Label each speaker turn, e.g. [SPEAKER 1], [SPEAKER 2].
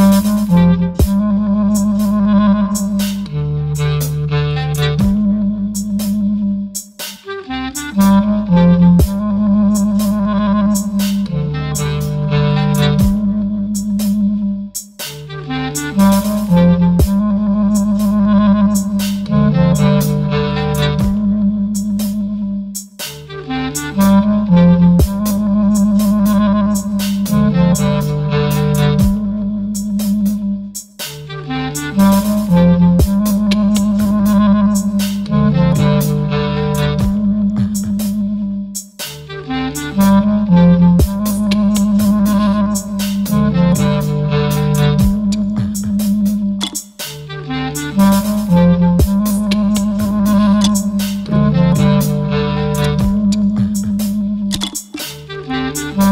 [SPEAKER 1] Mm-hmm. oh, you.